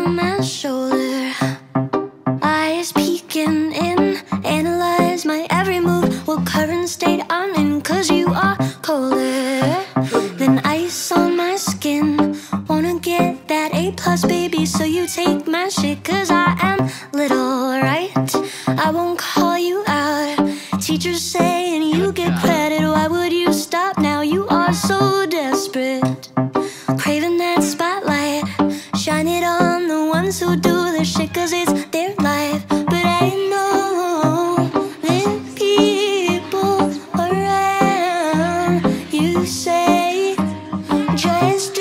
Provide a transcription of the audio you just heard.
over my shoulder. Eyes peeking in, analyze my every move. What current state I'm in, cause you are colder than ice on my skin. Wanna get that A plus, baby, so you take my shit, cause I am little, right? I won't call you out. Teachers saying you get credit, why would you stop now? You are so desperate. Ones who do the shit, cause it's their life. But I know that people around you say just